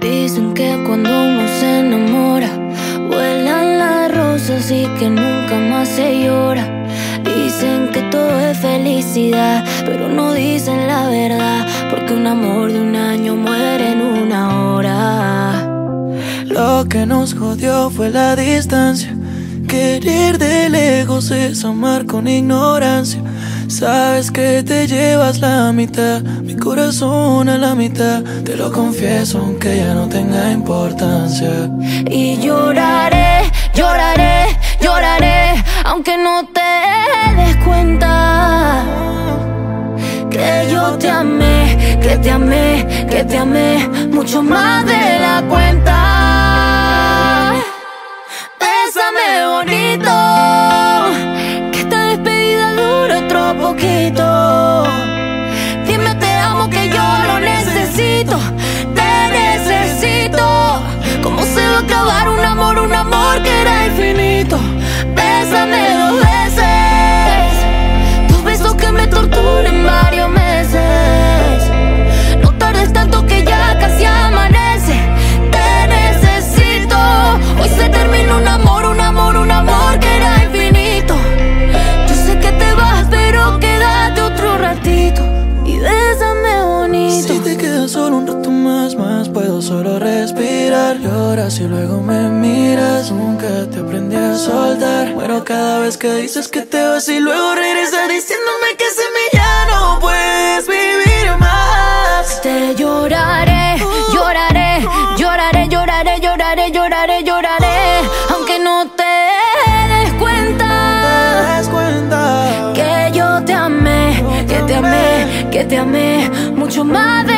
Dicen que cuando uno se enamora, vuelan las rosas y que nunca más se llora. Dicen que todo es felicidad, pero no dicen la verdad, porque un amor de un año muere en una hora. Lo que nos jodió fue la distancia. Querer de lejos es amar con ignorancia. Sabes que te llevas la mitad, mi corazón a la mitad. Te lo confieso aunque ya no tenga importancia. Y lloraré, lloraré, lloraré, aunque no te des cuenta. Que yo te amé, que te amé, que te amé, mucho más de la cuenta. te necesito. ¿Cómo se va a acabar un amor, un amor que era infinito? Bésame puedo solo respirar Lloras y luego me miras. Nunca te aprendí a soltar. Muero cada vez que dices que te vas Y luego regresas diciéndome que se me ya no puedes vivir más. Te lloraré, lloraré Lloraré, lloraré, lloraré, lloraré, lloraré. Aunque no te des cuenta. Que yo te amé, que te amé, que te amé Mucho más de